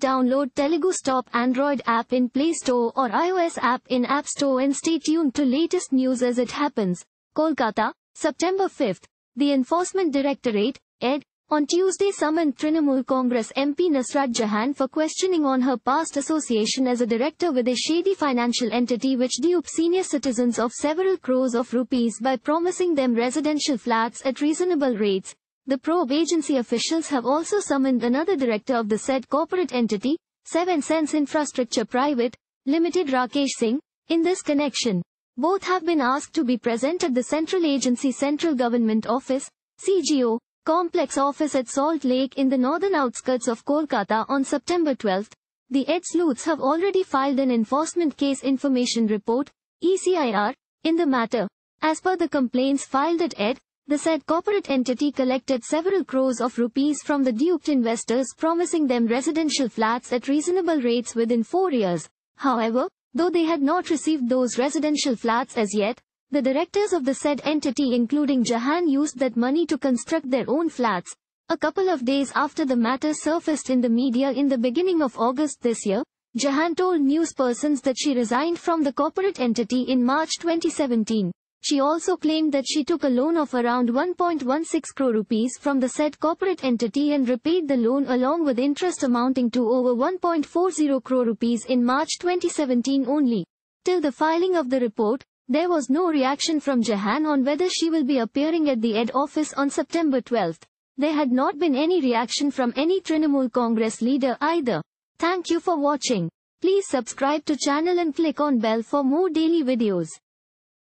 download Telugu Stop Android app in Play Store or iOS app in App Store and stay tuned to latest news as it happens. Kolkata, September 5th. The Enforcement Directorate, ED, on Tuesday summoned Trinamool Congress MP Nusrat Jahan for questioning on her past association as a director with a shady financial entity which duped senior citizens of several crores of rupees by promising them residential flats at reasonable rates. The probe agency officials have also summoned another director of the said corporate entity, Seven Sense Infrastructure Private, Limited Rakesh Singh, in this connection. Both have been asked to be present at the Central Agency Central Government Office, CGO, complex office at Salt Lake in the northern outskirts of Kolkata on September 12. The ED sleuths have already filed an Enforcement Case Information Report, ECIR, in the matter. As per the complaints filed at ED, the said corporate entity collected several crores of rupees from the duped investors promising them residential flats at reasonable rates within four years. However, Though they had not received those residential flats as yet, the directors of the said entity including Jahan used that money to construct their own flats. A couple of days after the matter surfaced in the media in the beginning of August this year, Jahan told news persons that she resigned from the corporate entity in March 2017. She also claimed that she took a loan of around 1.16 crore rupees from the said corporate entity and repaid the loan along with interest amounting to over 1.40 crore rupees in March 2017 only. Till the filing of the report, there was no reaction from Jahan on whether she will be appearing at the ED office on September 12. There had not been any reaction from any Trinamool Congress leader either. Thank you for watching. Please subscribe to channel and click on bell for more daily videos.